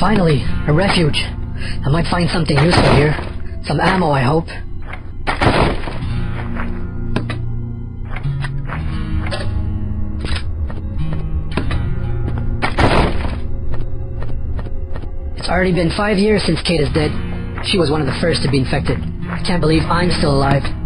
Finally, a refuge. I might find something useful here. Some ammo, I hope. It's already been five years since Kate is dead. She was one of the first to be infected. I can't believe I'm still alive.